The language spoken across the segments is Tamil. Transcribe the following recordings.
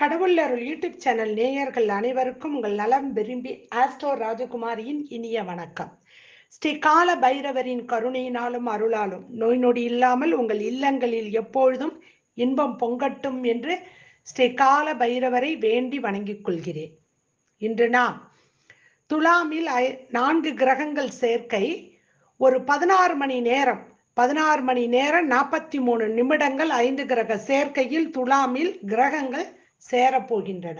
கடவுள் அருள் யூடியூப் சேனல் நேயர்கள் அனைவருக்கும் உங்கள் நலம் விரும்பி ஆஸ்ட்ரோ ராஜகுமாரியின் இனிய வணக்கம். ஸ்ரீ கால பைரவரின் கருணையினாலும் அருளாலும் நோய் நொடி இல்லாமல் உங்கள் இல்லங்களில் எப்பொழுதும் இன்பம் பொங்கட்டும் என்று ஸ்ரீ கால பைரவரை வேண்டி வணங்கிக் கொள்கிறேன். இன்று நாம் துலாமில் ஐ- நான்கு கிரகங்கள் சேர்க்கை ஒரு பதினாறு மணி நேரம் பதினாறு மணி நேரம் நாற்பத்தி மூணு நிமிடங்கள் ஐந்து கிரக சேர்க்கையில் துலாமில் கிரகங்கள் சேரப்போகின்றன.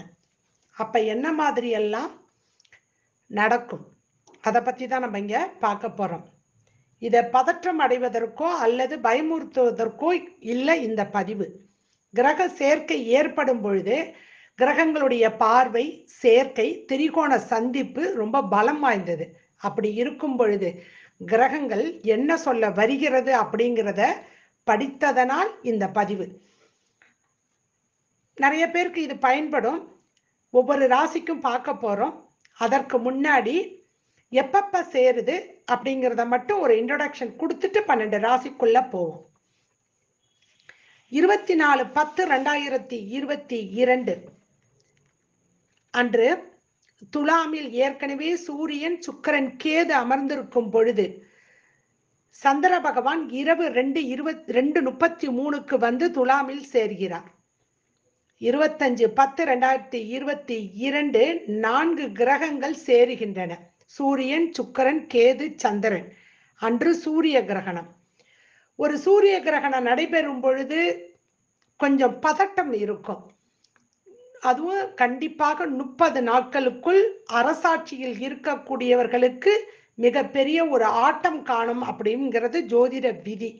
அப்ப என்ன மாதிரி எல்லாம் நடக்கும்? அதை பத்தி தான் நம்ம இங்க பார்க்க போறோம். இதை பதற்றம் அடைவதற்கோ அல்லது பயமுறுத்துவதற்கோ இல்லை இந்த பதிவு. கிரக சேர்க்கை ஏற்படும் பொழுது கிரகங்களுடைய பார்வை சேர்க்கை திரிகோண சந்திப்பு ரொம்ப பலம் வாய்ந்தது. அப்படி இருக்கும் பொழுது கிரகங்கள் என்ன சொல்ல வருகிறது அப்படிங்கிறத படித்ததனால் இந்த பதிவு. நிறைய பேருக்கு இது பயன்படும். ஒவ்வொரு ராசிக்கும் பார்க்க போறோம். அதற்கு முன்னாடி எப்பப்ப சேருது அப்படிங்கிறத மட்டும் ஒரு இன்ட்ரடக்ஷன் கொடுத்துட்டு பன்னெண்டு ராசிக்குள்ள போவோம். இருபத்தி நாலு பத்து ரெண்டாயிரத்தி இருபத்தி இரண்டு. அன்று துலாமில் ஏற்கனவே சூரியன் சுக்கரன் கேது அமர்ந்திருக்கும் பொழுது சந்திர பகவான் இரவு ரெண்டு இருபத் ரெண்டு முப்பத்தி மூணுக்கு வந்து துலாமில் சேர்கிறார். இருபத்தஞ்சு பத்து ரெண்டாயிரத்தி இருபத்தி இரண்டு நான்கு கிரகங்கள் சேருகின்றன. சூரியன் சுக்கிரன் கேது சந்திரன். அன்று சூரிய கிரகணம். ஒரு சூரிய கிரகணம் நடைபெறும் பொழுது கொஞ்சம் பதட்டம் இருக்கும். அதுவும் கண்டிப்பாக முப்பது நாட்களுக்குள் அரசாட்சியில் இருக்கக்கூடியவர்களுக்கு மிகப்பெரிய ஒரு ஆட்டம் காணும் அப்படிங்கிறது ஜோதிட விதி.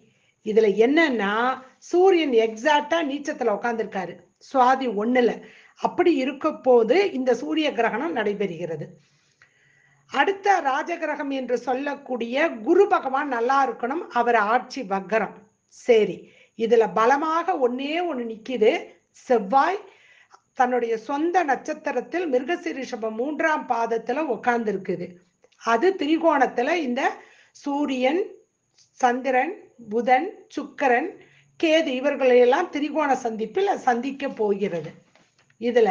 இதுல என்னன்னா சூரியன் எக்ஸாக்டா நீச்சத்துல உட்காந்துருக்காரு சுவாதி ஒண்ணுல. அப்படி இருக்க போது இந்த சூரிய கிரகணம் நடைபெறுகிறது. அடுத்த ராஜகிரகம் என்று சொல்லக்கூடிய குரு பகவான் நல்லா இருக்கணும். அவர் ஆட்சி வக்கரம் சரி இதுல பலமாக ஒன்னே ஒண்ணு நிக்குது. செவ்வாய் தன்னுடைய சொந்த நட்சத்திரத்தில் மிருகசிரிஷபம் மூன்றாம் பாதத்துல உட்கார்ந்துருக்குது அது திரிகோணத்துல இந்த சூரியன் சந்திரன் புதன் சுக்கரன் கேது இவர்களையெல்லாம் திரிகோண சந்திப்பில் சந்திக்க போகிறது. இதுல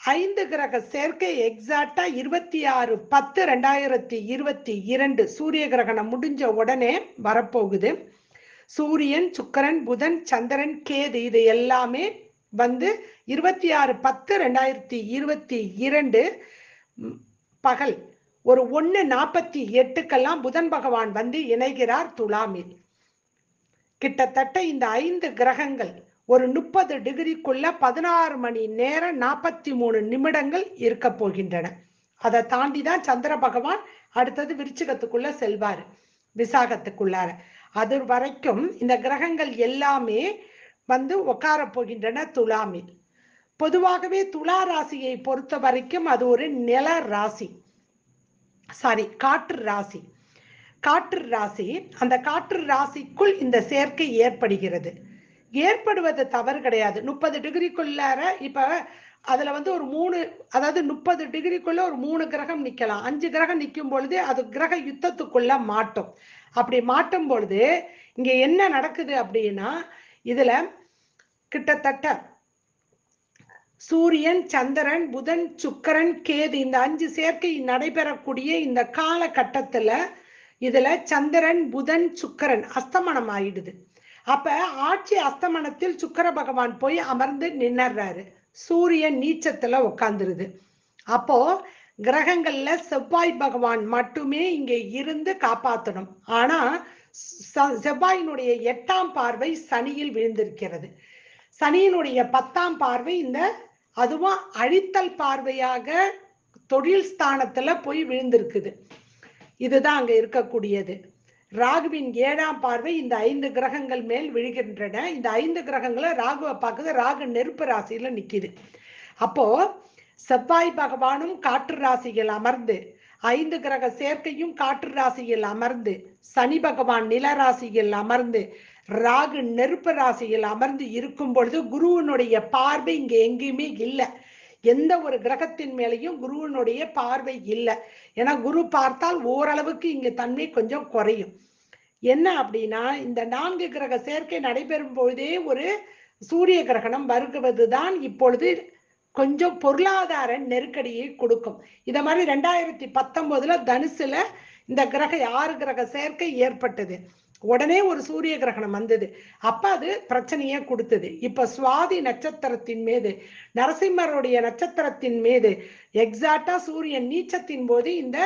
ஐந்து கிரக சேர்க்கை எக்ஸாக்டா இருபத்தி ஆறு பத்து ரெண்டாயிரத்தி இருபத்தி இரண்டு சூரிய கிரகணம் முடிஞ்ச உடனே வரப்போகுது. சூரியன் சுக்கரன் புதன் சந்திரன் கேது இது எல்லாமே வந்து இருபத்தி ஆறு பத்து ரெண்டாயிரத்தி இருபத்தி இரண்டு பகல் ஒரு ஒன்று நாற்பத்தி எட்டுக்கெல்லாம் புதன் பகவான் வந்து இணைகிறார் துலாமில். கிட்டத்தட்ட இந்த ஐந்து கிரகங்கள் ஒரு முப்பது டிகிரிக்குள்ள பதினாறு மணி நேரம் நாற்பத்தி மூணு நிமிடங்கள் இருக்க போகின்றன. அதை தாண்டி தான் சந்திர பகவான் அடுத்தது விருச்சிகத்துக்குள்ள செல்வாரு விசாகத்துக்குள்ளார. அது வரைக்கும் இந்த கிரகங்கள் எல்லாமே வந்து உட்கார போகின்றன துலாமில் பொதுவாகவே துலா ராசியை பொறுத்த வரைக்கும் அது ஒரு நில ராசி. சாரி காற்று ராசி. காற்று ராசி அந்த காற்று ராசிக்குள் இந்த சேர்க்கை ஏற்படுகிறது. ஏற்படுவது தவறு கிடையாது. முப்பது டிகிரிக்குள்ளார இப்போ அதில் வந்து ஒரு மூணு அதாவது முப்பது டிகிரிக்குள்ள ஒரு மூணு கிரகம் நிற்கலாம் அஞ்சு கிரகம் நிற்கும் பொழுது அது கிரக யுத்தத்துக்குள்ள மாட்டும். அப்படி மாட்டும் பொழுது இங்கே என்ன நடக்குது அப்படின்னா இதில் கிட்டத்தட்ட சூரியன் சந்திரன் புதன் சுக்கிரன் கேது இந்த அஞ்சு சேர்க்கை நடைபெறக்கூடிய இந்த காலகட்டத்தில் இதுல சந்திரன் புதன் சுக்கரன் அஸ்தமனம் ஆயிடுது அப்ப ஆட்சி அஸ்தமனத்தில் சுக்கர பகவான் போய் அமர்ந்து நின்னுறாரு சூரியன் நீச்சத்துல உட்காந்துருது அப்போ கிரகங்கள்ல செவ்வாய் பகவான் மட்டுமே இங்க இருந்து காப்பாத்தணும். ஆனா ச- செவ்வாயினுடைய எட்டாம் பார்வை சனியில் விழுந்திருக்கிறது. சனியினுடைய பத்தாம் பார்வை இந்த அதுவும் அழித்தல் பார்வையாக தொழில் ஸ்தானத்துல போய் விழுந்திருக்குது. இதுதான் அங்க இருக்கக்கூடியது. ராகுவின் ஏழாம் பார்வை இந்த ஐந்து கிரகங்கள் மேல் விழுகின்றன. இந்த ஐந்து கிரகங்களை ராகுவை பார்க்குது. ராகு நெருப்பு ராசியில நிக்குது. அப்போ செவ்வாய் பகவானும் காற்று ராசியில் அமர்ந்து ஐந்து கிரக சேர்க்கையும் காற்று ராசியில் அமர்ந்து சனி பகவான் நில ராசியில் அமர்ந்து ராகு நெருப்பு ராசியில் அமர்ந்து இருக்கும் பொழுது குருவினுடைய பார்வை இங்க எங்கேயுமே இல்லை. எந்த ஒரு கிரகத்தின் மேலேயும் குருவினுடைய பார்வை இல்லை. ஏன்னா குரு பார்த்தால் ஓரளவுக்கு இங்க தன்மை கொஞ்சம் குறையும். என்ன அப்படின்னா இந்த நான்கு கிரக சேர்க்கை நடைபெறும் பொழுதே ஒரு சூரிய கிரகணம் வருகுவதுதான் இப்பொழுது கொஞ்சம் பொருளாதார நெருக்கடியை கொடுக்கும். இத மாதிரி ரெண்டாயிரத்தி பத்தொன்பதுல தனுசுல இந்த கிரக ஆறு கிரக சேர்க்கை ஏற்பட்டது. உடனே ஒரு சூரிய கிரகணம் வந்தது. அப்ப அது பிரச்சனையே கொடுத்தது. இப்ப சுவாதி நட்சத்திரத்தின் மீது நரசிம்மருடைய நட்சத்திரத்தின் மீது எக்ஸாக்டா சூரியன் நீச்சத்தின் போது இந்த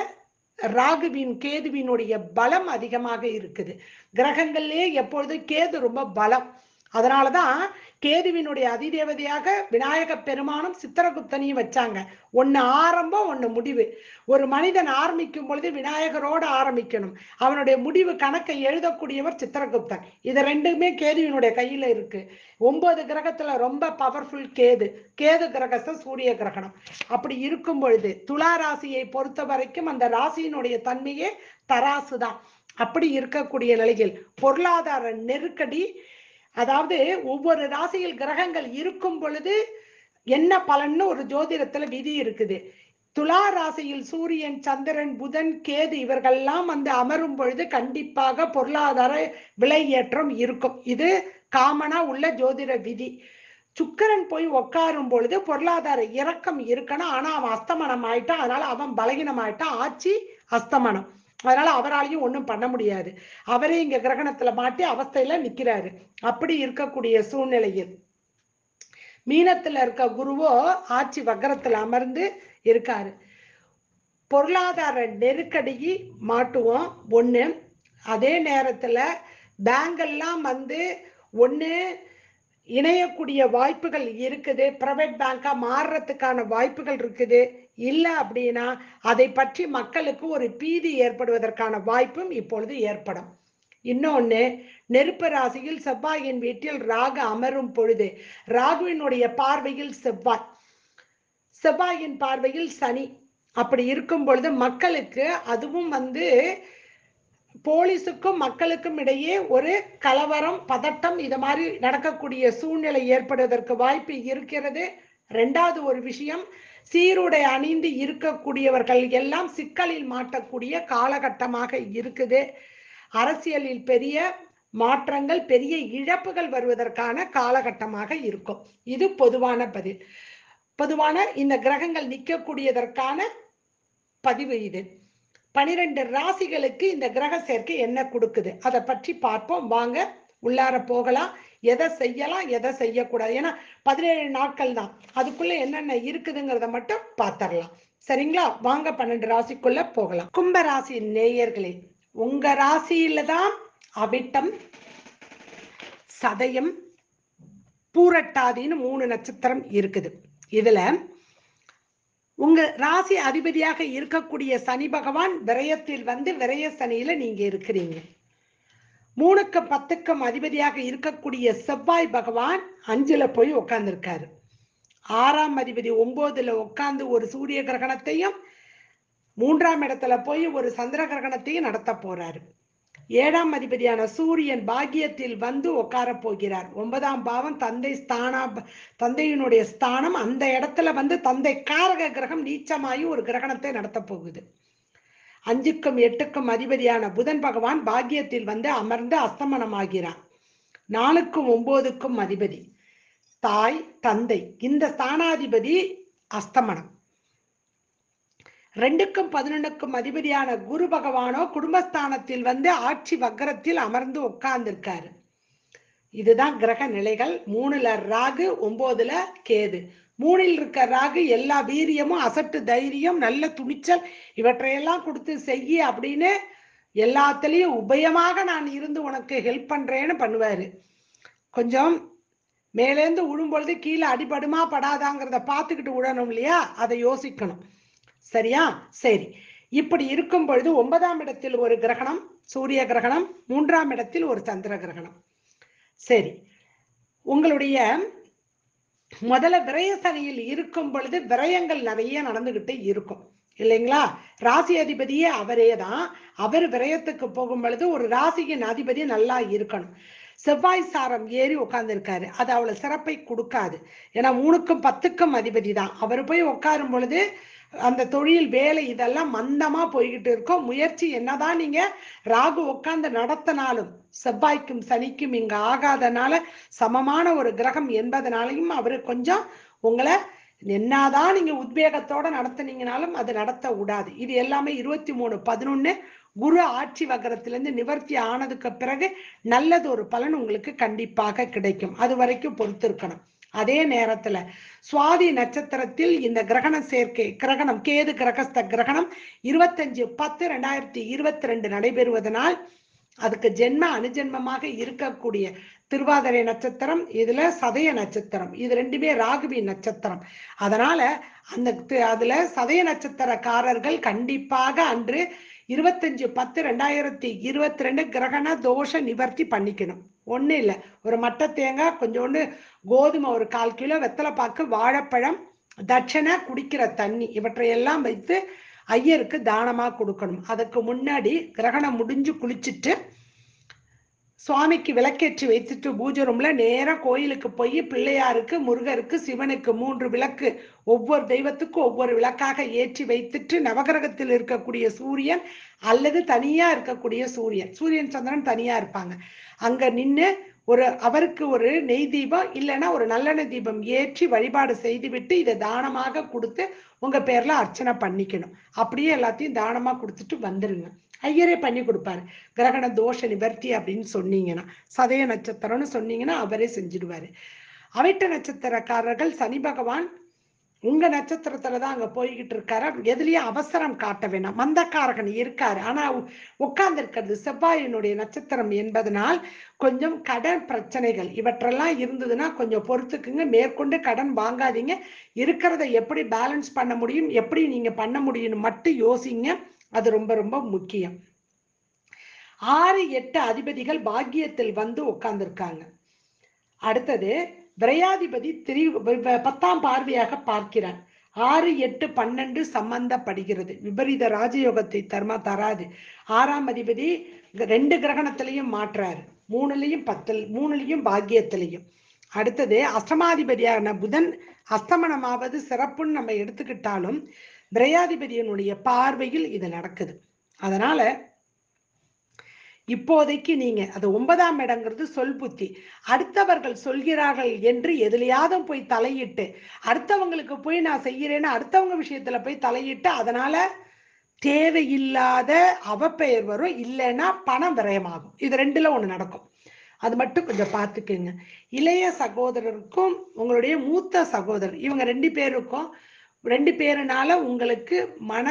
ராகுவின் கேதுவினுடைய பலம் அதிகமாக இருக்குது. கிரகங்கள்லயே எப்பொழுதும் கேது ரொம்ப பலம். அதனாலதான் கேதுவினுடைய அதிதேவதையாக விநாயக பெருமானும் சித்திரகுப்தனையும் வச்சாங்க. ஒன்னு ஆரம்பம் ஒன்னு முடிவு. ஒரு மனிதன் ஆரம்பிக்கும் பொழுது விநாயகரோடு ஆரம்பிக்கணும். அவனுடைய முடிவு கணக்கை எழுதக்கூடியவர் சித்திரகுப்தன். இது ரெண்டுமே கேதுவினுடைய கையில இருக்கு. ஒன்பது கிரகத்துல ரொம்ப பவர்ஃபுல் கேது. கேது கிரகஸ்த சூரிய கிரகணம். அப்படி இருக்கும் பொழுது துலா ராசியை பொறுத்த வரைக்கும் அந்த ராசியினுடைய தன்மையே தராசு தான். அப்படி இருக்கக்கூடிய நிலையில் பொருளாதார நெருக்கடி அதாவது ஒவ்வொரு ராசியில் கிரகங்கள் இருக்கும் பொழுது என்ன பலன்னு ஒரு ஜோதிடத்துல விதி இருக்குது. துலா ராசியில் சூரியன் சந்திரன் புதன் கேது இவர்கள்லாம் வந்து அமரும் பொழுது கண்டிப்பாக பொருளாதார விலையேற்றம் இருக்கும். இது காமனா உள்ள ஜோதிட விதி. சுக்கரன் போய் உட்காரும் பொழுது பொருளாதார இறக்கம் இருக்கணும். ஆனா அவன் அஸ்தமனம் ஆயிட்டான் அதனால அவன் பலகீனம் ஆயிட்டான் ஆட்சி அஸ்தமனம். அதனால அவராலையும் ஒன்றும் பண்ண முடியாது. அவரே இங்க கிரகணத்துல மாட்டி அவஸ்தையில நிக்கிறாரு. அப்படி இருக்கக்கூடிய சூழ்நிலையில் மீனத்துல இருக்க குருவோ ஆட்சி வக்கரத்துல அமர்ந்து இருக்காரு. பொருளாதார நெருக்கடி மாட்டுவோம். ஒண்ணு அதே நேரத்துல பேங்கெல்லாம் வந்து ஒண்ணு இணையக்கூடிய வாய்ப்புகள் இருக்குது. பிரைவேட் பேங்காக மாறுறதுக்கான வாய்ப்புகள் இருக்குது. இல்லை அப்படின்னா அதை பற்றி மக்களுக்கு ஒரு பீதி ஏற்படுவதற்கான வாய்ப்பும் இப்பொழுது ஏற்படும். இன்னொன்னு நெருப்பு ராசியில் செவ்வாயின் வீட்டில் ராகு அமரும் பொழுது ராகுவினுடைய பார்வையில் செவ்வாய். செவ்வாயின் பார்வையில் சனி. அப்படி இருக்கும் பொழுது மக்களுக்கு அதுவும் வந்து போலீஸுக்கும் மக்களுக்கும் இடையே ஒரு கலவரம் பதட்டம் இது மாதிரி நடக்கக்கூடிய சூழ்நிலை ஏற்படுவதற்கு வாய்ப்பு இருக்கிறது. ரெண்டாவது ஒரு விஷயம் சீருடை அணிந்து இருக்கக்கூடியவர்கள் எல்லாம் சிக்கலில் மாட்டக்கூடிய காலகட்டமாக இருக்குது. அரசியலில் பெரிய மாற்றங்கள் பெரிய இழப்புகள் வருவதற்கான காலகட்டமாக இருக்கும். இது பொதுவான பதில். பொதுவான இந்த கிரகங்கள் நிற்கக்கூடியதற்கான பதிவு இது. பனிரெண்டு ராசிகளுக்கு இந்த கிரக சேர்க்கை என்ன கொடுக்குது? அதை பற்றி பார்ப்போம். வாங்க உள்ளார போகலாம். எதை செய்யலாம் எதை செய்யக்கூடாது. ஏன்னா பதினேழு நாட்கள் தான். அதுக்குள்ள என்னென்ன இருக்குதுங்கிறத மட்டும் பார்த்தரலாம் சரிங்களா? வாங்க பன்னெண்டு ராசிக்குள்ள போகலாம். கும்ப ராசி நேயர்களே உங்க ராசியில தான் அவிட்டம் சதயம் பூரட்டாதின்னு மூணு நட்சத்திரம் இருக்குது. இதுல உங்க ராசி அதிபதியாக இருக்கக்கூடிய சனி பகவான் விரயத்தில் வந்து விரய சனியில நீங்க இருக்கிறீங்க. மூணுக்கும் பத்துக்கும் அதிபதியாக இருக்கக்கூடிய செவ்வாய் பகவான் அஞ்சுல போய் உட்கார்ந்துருக்காரு ஆறாம் அதிபதி ஒன்பதுல உட்கார்ந்து ஒரு சூரிய கிரகணத்தையும் மூன்றாம் இடத்துல போய் ஒரு சந்திர கிரகணத்தையும் நடத்த போறாரு. ஏழாம் அதிபதியான சூரியன் பாக்கியத்தில் வந்து உட்கார போகிறார். ஒன்பதாம் பாவம் தந்தை ஸ்தானா தந்தையினுடைய ஸ்தானம் அந்த இடத்துல வந்து தந்தை காரக கிரகம் நீச்சமாயி ஒரு கிரகணத்தை நடத்த போகுது. அஞ்சுக்கும் எட்டுக்கும் அதிபதியான புதன் பகவான் பாக்கியத்தில் வந்து அமர்ந்து அஸ்தமனமாகிறார். நாலுக்கும் ஒன்பதுக்கும் அதிபதி. தாய் தந்தை. இந்த ஸ்தானாதிபதி அஸ்தமனம். ரெண்டுக்கும் பதினொன்னுக்கும் அதிபதியான குரு பகவானோ குடும்பஸ்தானத்தில் வந்து ஆட்சி வக்கரத்தில் அமர்ந்து உட்கார்ந்திருக்காரு. இதுதான் கிரக நிலைகள். மூணுல ராகு ஒன்பதுல கேது. மூணில் இருக்க ராகு எல்லா வீரியமும் அசட்டு தைரியம் நல்ல துணிச்சல் இவற்றையெல்லாம் கொடுத்து செய்ய அப்படின்னு எல்லாத்துலேயும் உபயமாக நான் இருந்து உனக்கு ஹெல்ப் பண்றேன்னு பண்ணுவாரு. கொஞ்சம் மேலேந்து விழும்பொழுது கீழே அடிபடுமா படாதாங்கிறத பார்த்துக்கிட்டு விடணும் இல்லையா? அதை யோசிக்கணும். சரியா? சரி. இப்படி இருக்கும் பொழுது ஒன்பதாம் இடத்தில் ஒரு கிரகணம் சூரிய கிரகணம் மூன்றாம் இடத்தில் ஒரு சந்திர கிரகணம். சரி. உங்களுடைய முதல்ல விரய சனியில் இருக்கும் பொழுது விரயங்கள் நிறைய நடந்துகிட்டு இருக்கும். இல்லைங்களா? ராசி அதிபதியே அவரே தான். அவர் விரயத்துக்கு போகும் பொழுது ஒரு ராசியின் அதிபதி நல்லா இருக்கணும். செவ்வாய் சாரம் ஏறி உட்கார்ந்துருக்காரு. அது அவ்வளவு சிறப்பை கொடுக்காது. ஏன்னா மூணுக்கும் பத்துக்கும் அதிபதி தான். அவர் போய் உட்காரும் பொழுது அந்த தொழில் வேலை இதெல்லாம் மந்தமா போய்கிட்டு இருக்கும் முயற்சி என்னதான் நீங்க ராகு உட்கார்ந்து நடத்தினாலும் செவ்வாய்க்கும் சனிக்கும் இங்க ஆகாதனால சமமான ஒரு கிரகம் என்பதனாலையும் அவரு கொஞ்சம் உங்களை என்னதான் நீங்க உத்வேகத்தோட நடத்துனீங்கனாலும் அது நடத்த விடாது. இது எல்லாமே இருபத்தி மூணு பதினொன்னு குரு ஆட்சி வகரத்திலிருந்து நிவர்த்தி ஆனதுக்கு பிறகு நல்லது ஒரு பலன் உங்களுக்கு கண்டிப்பாக கிடைக்கும். அது வரைக்கும் பொறுத்திருக்கணும். அதே நேரத்துல சுவாதி நட்சத்திரத்தில் இந்த கிரகண சேர்க்கை கிரகணம் கேது கிரகஸ்த கிரகணம் இருபத்தஞ்சு பத்து ரெண்டாயிரத்தி இருபத்தி ரெண்டு நடைபெறுவதனால் அதுக்கு ஜென்ம அனுஜென்மமாக இருக்கக்கூடிய திருவாதிரை நட்சத்திரம் இதுல சதய நட்சத்திரம் இது ரெண்டுமே ராகுவி நட்சத்திரம். அதனால அந்த அதுல சதய நட்சத்திரக்காரர்கள் கண்டிப்பாக அன்று இருபத்தஞ்சு பத்து ரெண்டாயிரத்தி இருபத்தி ரெண்டு கிரகண தோஷ நிவர்த்தி பண்ணிக்கணும். ஒன்றும் இல்லை. ஒரு மட்டை தேங்காய் கொஞ்சோண்டு கோதுமை ஒரு கால் கிலோ வெத்தலை பாக்கு வாழைப்பழம் தட்சணை குடிக்கிற தண்ணி. இவற்றையெல்லாம் வைத்து ஐயருக்கு தானமாக கொடுக்கணும். அதுக்கு முன்னாடி கிரகணம் முடிஞ்சு குளிச்சுட்டு சுவாமிக்கு விளக்கேற்றி வைத்துட்டு பூஜை ரூம்ல நேராக கோயிலுக்கு போய் பிள்ளையாருக்கு முருகருக்கு சிவனுக்கு மூன்று விளக்கு ஒவ்வொரு தெய்வத்துக்கும் ஒவ்வொரு விளக்காக ஏற்றி வைத்துட்டு நவகிரகத்தில் இருக்கக்கூடிய சூரியன் அல்லது தனியா இருக்கக்கூடிய சூரியன். சூரியன் சந்திரன் தனியா இருப்பாங்க. அங்க நின்று ஒரு அவருக்கு ஒரு நெய் தீபம் இல்லைன்னா ஒரு நல்லெண்ணெய் தீபம் ஏற்றி வழிபாடு செய்துவிட்டு இதை தானமாக கொடுத்து உங்க பேர்ல அர்ச்சனை பண்ணிக்கணும். அப்படியே எல்லாத்தையும் தானமா கொடுத்துட்டு வந்துருங்க. ஐயரே பண்ணி கொடுப்பாரு. கிரகண தோஷ நிவர்த்தி அப்படின்னு சொன்னீங்கன்னா சதய நட்சத்திரம்னு சொன்னீங்கன்னா அவரே செஞ்சிடுவாரு. அவிட்ட நட்சத்திரக்காரர்கள் சனி பகவான் உங்க நட்சத்திரத்துல தான் அங்க போய்கிட்டு இருக்காரு. எதுலயும் அவசரம் காட்ட வேணாம். மந்தக்காரகன் இருக்காரு. ஆனா உட்கார்ந்து இருக்கிறது செவ்வாயினுடைய நட்சத்திரம் என்பதனால் கொஞ்சம் கடன் பிரச்சனைகள். இவற்றெல்லாம் இருந்ததுன்னா கொஞ்சம் பொறுத்துக்குங்க. மேற்கொண்டு கடன் வாங்காதீங்க. இருக்கிறத எப்படி பேலன்ஸ் பண்ண முடியும்? எப்படி நீங்க பண்ண முடியும்னு மட்டும் யோசிங்க. அது ரொம்ப ரொம்ப முக்கியம். ஆறு எட்டு அதிபதிகள் பாக்கியத்தில் வந்து உட்கார்ந்துருக்காங்க. அடுத்தது விரையாதிபதி திரி பத்தாம் பார்வையாக பார்க்கிறார். ஆறு எட்டு பன்னெண்டு சம்பந்தப்படுகிறது. விபரீத ராஜயோகத்தை தர்மா தராது. ஆறாம் அதிபதி ரெண்டு கிரகணத்திலையும் மாற்றாரு. மூணுலையும் பத்தில் மூணுலையும் பாக்கியத்திலையும். அடுத்தது அஷ்டமாதிபதியான புதன் அஸ்தமனமாவது சிறப்புன்னு நம்ம எடுத்துக்கிட்டாலும் விரையாதிபதியினுடைய பார்வையில் இது நடக்குது. அதனால இப்போதைக்கு நீங்க அது ஒன்பதாம் இடங்கிறது சொல் புத்தி. அடுத்தவர்கள் சொல்கிறார்கள் என்று எதுலையாவது போய் தலையிட்டு அடுத்தவங்களுக்கு போய் நான் செய்கிறேன்னு அடுத்தவங்க விஷயத்துல போய் தலையிட்டு அதனால தேவையில்லாத அவப்பெயர் வரும். இல்லைன்னா பணம் விரயமாகும். இது ரெண்டுல ஒண்ணு நடக்கும். அது மட்டும் கொஞ்சம் பார்த்துக்குங்க. இளைய சகோதரருக்கும் உங்களுடைய மூத்த சகோதரர் இவங்க ரெண்டு பேருக்கும் ரெண்டு பேருனால உங்களுக்கு மன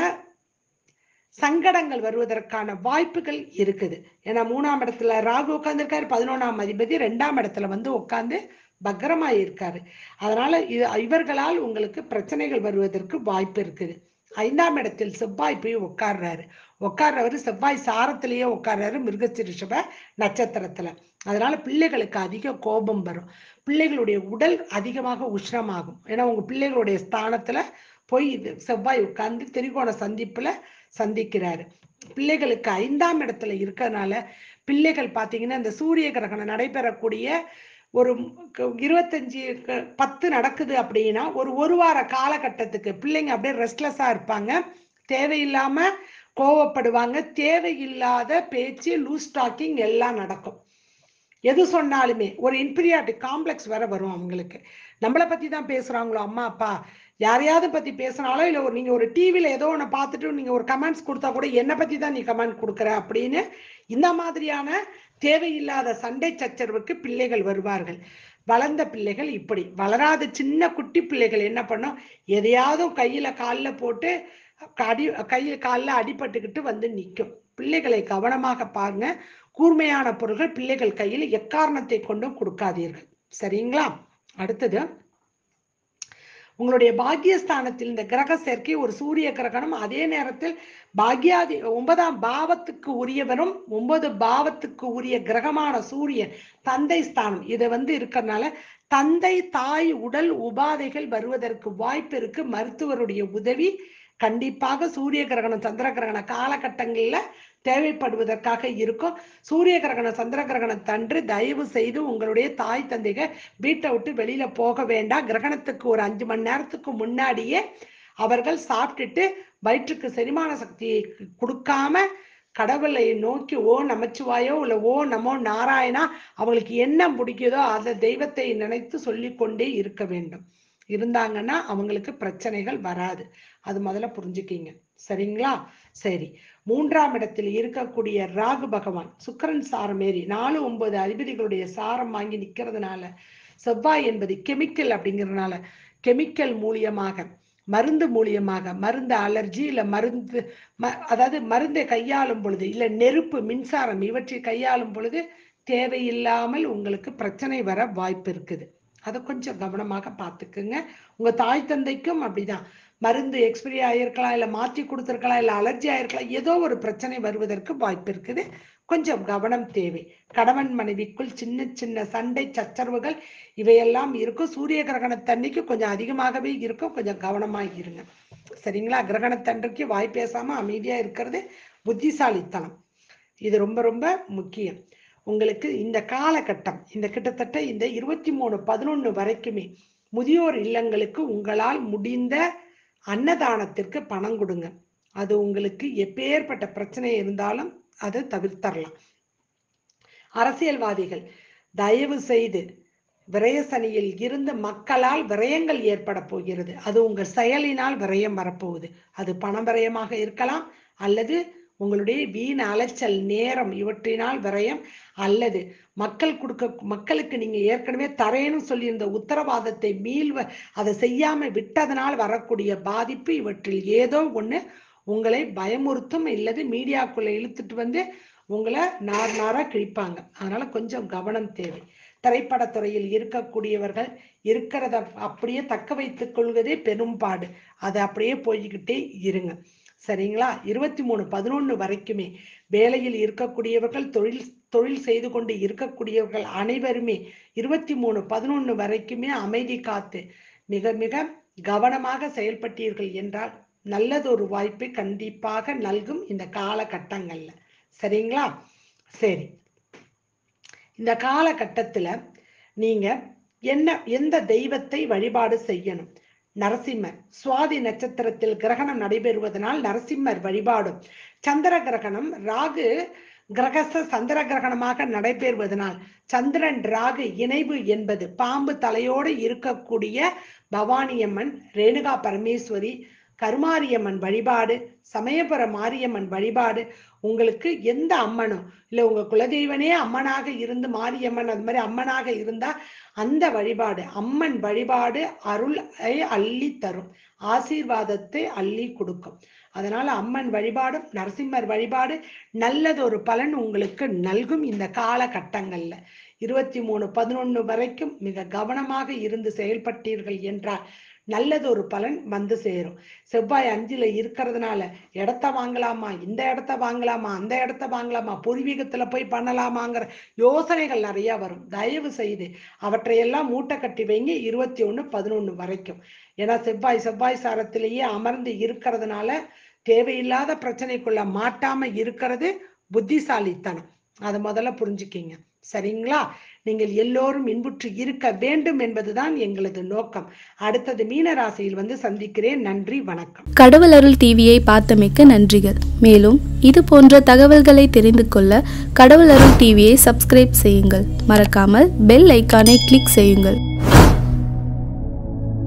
சங்கடங்கள் வருவதற்கான வாய்ப்புகள் இருக்குது. ஏன்னா மூணாம் இடத்துல ராகு உட்காந்துருக்காரு பதினொன்றாம் அதிபதி ரெண்டாம் இடத்துல வந்து உட்காந்து பக்கரமாக இருக்காரு அதனால இது இவர்களால் உங்களுக்கு பிரச்சனைகள் வருவதற்கு வாய்ப்பு இருக்குது. ஐந்தாம் இடத்தில் செவ்வாய் போய் உட்கார்றாரு. உட்கார்றவர் செவ்வாய் சாரத்திலேயே உட்கார்றாரு மிருகசிரிஷப நட்சத்திரத்துல. அதனால பிள்ளைகளுக்கு அதிக கோபம் வரும். பிள்ளைகளுடைய உடல் அதிகமாக உஷ்ணமாகும். ஏன்னா உங்க பிள்ளைகளுடைய ஸ்தானத்துல போய் இது செவ்வாய் உட்கார்ந்து திரிகோண சந்திப்புல சந்திக்கிறாரு. பிள்ளைகளுக்கு ஐந்தாம் இடத்துல இருக்கறனால பிள்ளைகள் பாத்தீங்கன்னா இந்த சூரிய கிரகணம் நடைபெறக்கூடிய ஒரு இருபத்தஞ்சி க- பத்து நடக்குது அப்படின்னா ஒரு ஒரு வார காலகட்டத்துக்கு பிள்ளைங்க அப்படியே ரெஸ்ட்லெஸ்ஸா இருப்பாங்க. தேவையில்லாம கோவப்படுவாங்க. தேவையில்லாத பேச்சு லூஸ் டாக்கிங் எல்லாம் நடக்கும். எது சொன்னாலுமே ஒரு இன்பீரியாரிட்டி காம்ப்ளெக்ஸ் வேற வரும் அவங்களுக்கு. நம்மளை பத்தி தான் பேசுறாங்களோ அம்மா அப்பா யாரையாவது பத்தி பேசுனாலோ இல்லை ஒரு நீங்க ஒரு டிவியில் ஏதோ ஒன்று பார்த்துட்டு நீங்க ஒரு கமெண்ட்ஸ் கொடுத்தா கூட என்னை பத்தி தான் நீ கமெண்ட் கொடுக்குற அப்படின்னு இந்த மாதிரியான தேவையில்லாத சண்டை சச்சரவுக்கு பிள்ளைகள் வருவார்கள். வளர்ந்த பிள்ளைகள் இப்படி. வளராத சின்ன குட்டி பிள்ளைகள் என்ன பண்ணும்? எதையாவது கையில காலில் போட்டு அடி கையில் காலில் அடிபட்டுக்கிட்டு வந்து நிற்கும் பிள்ளைகளை கவனமாக பாருங்க. கூர்மையான பொருட்கள் பிள்ளைகள் கையில் எக்காரணத்தை கொண்டும் கொடுக்காதீர்கள். சரிங்களா? அடுத்தது உங்களுடைய பாக்கியஸ்தானத்தில் இந்த கிரக சேர்க்கை ஒரு சூரிய கிரகணம் அதே நேரத்தில் பாக்யாதி ஒன்பதாம் பாவத்துக்கு உரியவரும் ஒன்பது பாவத்துக்கு உரிய கிரகமான சூரியன் தந்தை ஸ்தானம். இது வந்து இருக்கிறதுனால தந்தை தாய் உடல் உபாதைகள் வருவதற்கு வாய்ப்பு இருக்கு. மருத்துவருடைய உதவி கண்டிப்பாக சூரிய கிரகணம் சந்திர கிரகண காலகட்டங்களில் தேவைப்படுவதற்காக இருக்கும். சூரிய கிரகணம் சந்திர கிரகணம் தன்று தயவு செய்து உங்களுடைய தாய் தந்தைக வீட்டை விட்டு வெளியில போக வேண்டாம். கிரகணத்துக்கு ஒரு அஞ்சு மணி நேரத்துக்கு முன்னாடியே அவர்கள் சாப்பிட்டுட்டு வயிற்றுக்கு செரிமான சக்தியை கொடுக்காம கடவுளை நோக்கி ஓ நமச்சிவாயோ இல்ல ஓ நமோ நாராயணா அவங்களுக்கு என்ன பிடிக்குதோ அந்த தெய்வத்தை நினைத்து சொல்லிக்கொண்டே இருக்க வேண்டும். இருந்தாங்கன்னா அவங்களுக்கு பிரச்சனைகள் வராது. அது முதல்ல புரிஞ்சுக்கிங்க. சரிங்களா? சரி. மூன்றாம் இடத்தில் இருக்கக்கூடிய ராகு பகவான் சுக்கரன் சாரம் ஏறி நாலு ஒன்பது அதிபதிகளுடைய சாரம் வாங்கி நிக்கிறதுனால செவ்வாய் என்பது கெமிக்கல் அப்படிங்கிறதுனால கெமிக்கல் மூலியமாக மருந்து மூலியமாக மருந்து அலர்ஜி இல்ல மருந்து ம- அதாவது மருந்தை கையாளும் பொழுது இல்ல நெருப்பு மின்சாரம் இவற்றை கையாளும் பொழுது தேவையில்லாமல் உங்களுக்கு பிரச்சனை வர வாய்ப்பு இருக்குது. அதை கொஞ்சம் கவனமாக பார்த்துக்குங்க. உங்கள் தாய் தந்தைக்கும் அப்படிதான். மருந்து எக்ஸ்பிரி ஆகியிருக்கலாம் இல்லை மாற்றி கொடுத்துருக்கலாம் இல்லை அலர்ஜி ஆகிருக்கலாம் ஏதோ ஒரு பிரச்சனை வருவதற்கு வாய்ப்பு இருக்குது. கொஞ்சம் கவனம் தேவை. கணவன் மனைவிக்குள் சின்ன சின்ன சண்டை சச்சரவுகள் இவையெல்லாம் இருக்கும். சூரிய கிரகணத்தன்னைக்கு கொஞ்சம் அதிகமாகவே இருக்கும். கொஞ்சம் கவனமாக இருங்க. சரிங்களா? கிரகணத்தன்றைக்கு வாய் பேசாமல் அமைதியாக இருக்கிறது புத்திசாலித்தனம். இது ரொம்ப ரொம்ப முக்கியம். உங்களுக்கு இந்த காலகட்டம் இந்த கிட்டத்தட்ட இந்த இருபத்தி மூணு பதினொன்று வரைக்குமே முதியோர் இல்லங்களுக்கு உங்களால் முடிந்த அன்னதானத்திற்கு பணம் கொடுங்க. அது உங்களுக்கு எப்பேற்பட்ட பிரச்சனை இருந்தாலும் அதை தவிர்த்தரலாம். அரசியல்வாதிகள் தயவு செய்து விரயசனியில் இருந்து மக்களால் விரயங்கள் ஏற்பட போகிறது. அது உங்கள் செயலினால் விரயம் வரப்போகுது. அது பண விரயமாக இருக்கலாம் அல்லது உங்களுடைய வீண் அலைச்சல் நேரம் இவற்றினால் விரயம் அல்லது மக்கள் கொடுக்க மக்களுக்கு நீங்க ஏற்கனவே தரேன்னு சொல்லியிருந்த உத்தரவாதத்தை மீள்வ அதை செய்யாம விட்டதனால் வரக்கூடிய பாதிப்பு இவற்றில் ஏதோ ஒண்ணு. உங்களை பயமுறுத்தும் இல்லது மீடியாக்குள்ள இழுத்துட்டு வந்து உங்களை நார் நாரா கிழிப்பாங்க. அதனால கொஞ்சம் கவனம் தேவை. திரைப்படத்துறையில் இருக்கக்கூடியவர்கள் இருக்கிறத அப்படியே தக்க வைத்துக் கொள்வதே பெரும்பாடு. அது அப்படியே போய்கிட்டே இருங்க. சரிங்களா? இருபத்தி மூணு பதினொன்னு வரைக்குமே வேலையில் இருக்கக்கூடியவர்கள் தொழில் தொழில் செய்து கொண்டு இருக்கக்கூடியவர்கள் அனைவருமே இருபத்தி மூணு பதினொன்னு வரைக்குமே அமைதி காத்து மிக மிக கவனமாக செயல்பட்டீர்கள் என்றால் நல்லதொரு வாய்ப்பை கண்டிப்பாக நல்கும் இந்த காலகட்டங்கள்ல. சரிங்களா? சரி. இந்த காலகட்டத்துல நீங்க என்ன எந்த தெய்வத்தை வழிபாடு செய்யணும்? நரசிம்மர் சுவாதி நட்சத்திரத்தில் கிரகணம் நடைபெறுவதனால் நரசிம்மர் வழிபாடும். சந்திர கிரகணம் ராகு கிரகச சந்திர கிரகணமாக நடைபெறுவதனால் சந்திரன் ராகு இணைவு என்பது பாம்பு தலையோடு இருக்கக்கூடிய பவானியம்மன் ரேணுகா பரமேஸ்வரி கருமாரியம்மன் வழிபாடு சமயபுர மாரியம்மன் வழிபாடு உங்களுக்கு எந்த அம்மனோ இல்லை உங்க குலதெய்வனே அம்மனாக இருந்து மாரியம்மன் அது மாதிரி அம்மனாக இருந்தா அந்த வழிபாடு அம்மன் வழிபாடு அருளை அள்ளி தரும் ஆசீர்வாதத்தை அள்ளி கொடுக்கும். அதனால அம்மன் வழிபாடும் நரசிம்மர் வழிபாடு நல்லதொரு பலன் உங்களுக்கு நல்கும் இந்த காலகட்டங்கள்ல. இருபத்தி மூணு பதினொன்று வரைக்கும் மிக கவனமாக இருந்து செயல்பட்டீர்கள் என்றால் நல்லது ஒரு பலன் வந்து சேரும். செவ்வாய் அஞ்சுல இருக்கிறதுனால இடத்த வாங்கலாமா இந்த இடத்த வாங்கலாமா அந்த இடத்த வாங்கலாமா பூர்வீகத்துல போய் பண்ணலாமாங்கிற யோசனைகள் நிறைய வரும். தயவு செய்து அவற்றையெல்லாம் மூட்டை கட்டி வைங்க இருபத்தி ஒண்ணு பதினொன்னு வரைக்கும். ஏன்னா செவ்வாய் செவ்வாய் சாரத்திலேயே அமர்ந்து இருக்கிறதுனால தேவையில்லாத பிரச்சனைக்குள்ள மாட்டாம இருக்கிறது புத்திசாலித்தனம். அதை முதல்ல புரிஞ்சுக்கிங்க. சரிங்களா? நீங்கள் எல்லோரும் இன்புற்று இருக்க வேண்டும் என்பதுதான் எங்களது நோக்கம். அடுத்தது மீன ராசியில் வந்து சந்திக்கிறேன். நன்றி வணக்கம். கடவுள் அருள் டிவியை பார்த்தமைக்க நன்றிகள். மேலும் இது போன்ற தகவல்களை தெரிந்து கொள்ள கடவுள் அருள் டிவியை சப்ஸ்கிரைப் செய்யுங்கள். மறக்காமல் பெல் ஐக்கானை கிளிக் செய்யுங்கள்.